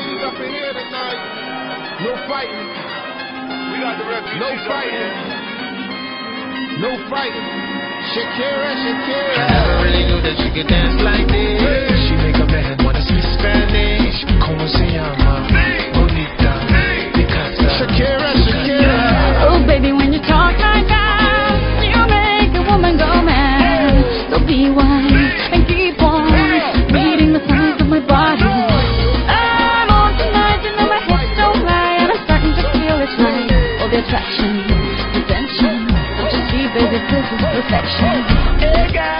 ladies up in here tonight. No fighting. We got the refugees No fighting. No fighting. Shakira, I never really knew that you could dance like this. She make a man wanna speak Spanish. Como se llama? Bonita. Picasa. Shakira, Shakira. Oh, baby, when you talk like that, you make a woman go mad. So be wise and keep on reading the attraction, the tension, don't you see, baby, this is perfection. Hey, girl.